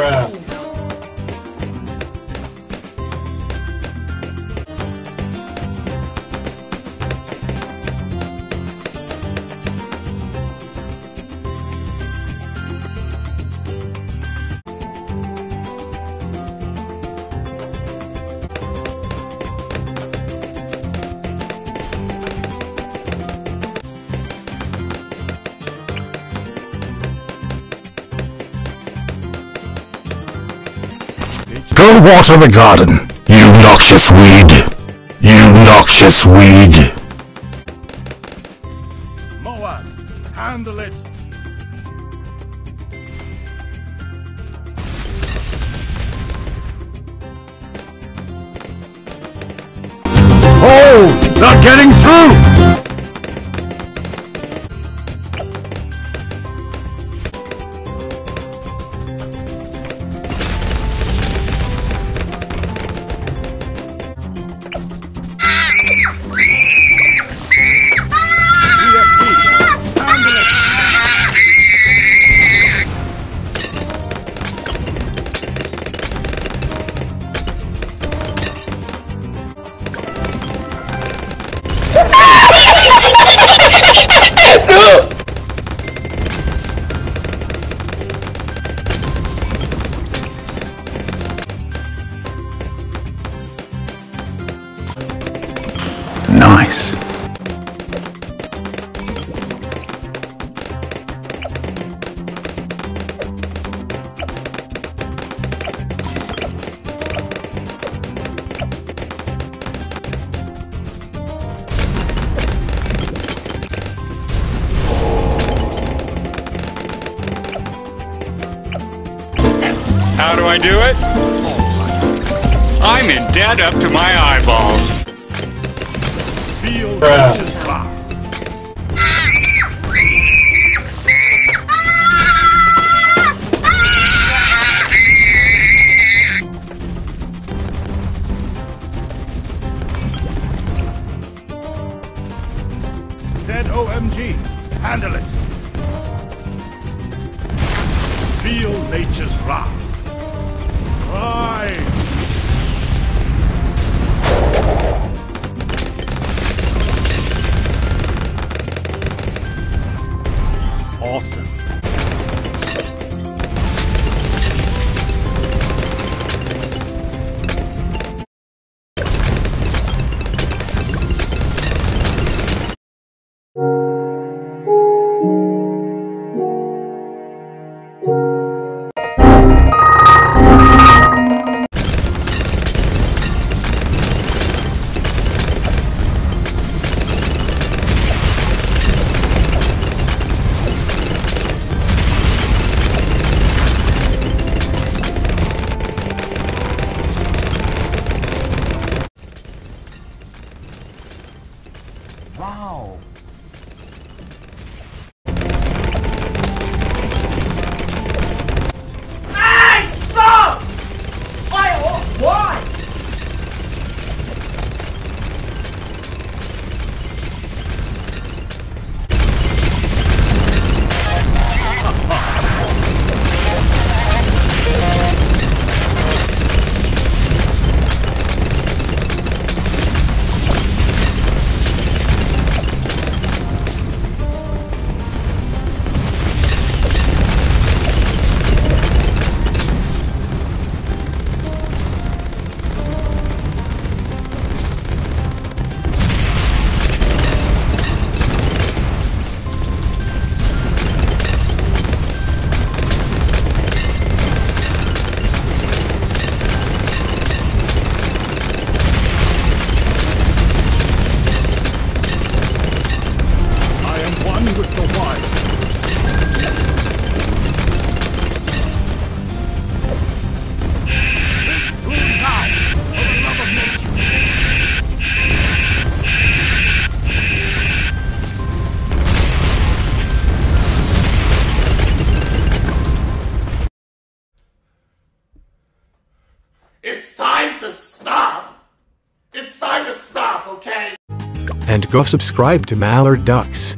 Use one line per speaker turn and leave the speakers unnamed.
Yeah. Go water the garden, you noxious weed. You noxious weed.
Moab, handle it.
Oh, not getting through! Nice.
How do I do it? I'm in debt up to my eyeballs.
Feel nature's wrath. ZOMG, handle it. Feel nature's wrath. Rise. Awesome.
And go subscribe to Mallard Ducks.